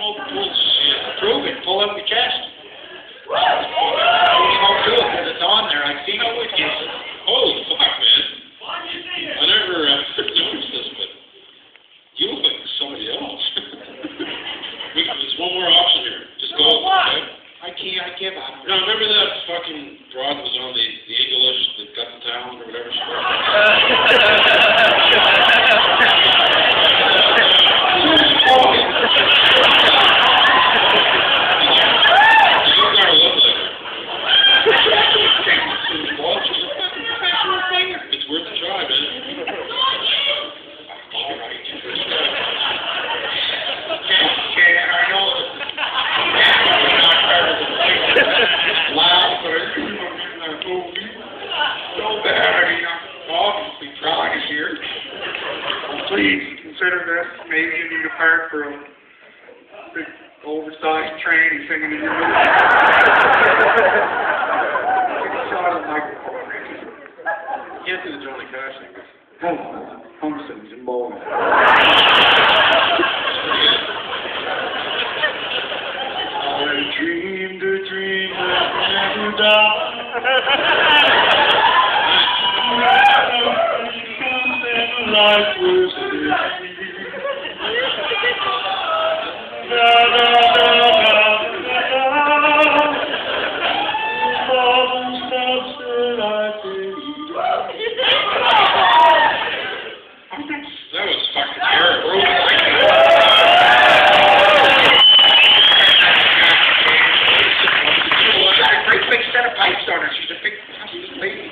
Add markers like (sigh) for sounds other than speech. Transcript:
smoke bullshit. Prove it. Pull up your chest. Don't smoke too because it's on there. I've seen it with. Holy fuck, man. I never (laughs) uh, noticed this, but you look like somebody else. (laughs) we, there's one more option here. Just go. Okay? I can't. I give up. Now, remember that fucking broad that was on the, the Eagle-ish that got the talent or whatever she was? You gotta look like her. Well, she's a fucking professional singer. It's worth a try, man. All right. Okay, I know this is not part of the thing. Loud, but I do remember that movie. So bad, I mean, I'm obviously trying here. Please consider this, maybe you need a part for a big oversized train singing in your movie. Take a shot at the microphone, Ricky. Can't do the Johnny Cash thing. Hello, Thompson's in Bowling. I dreamed a dream that never died. big set of pipes on her. She's a big lady.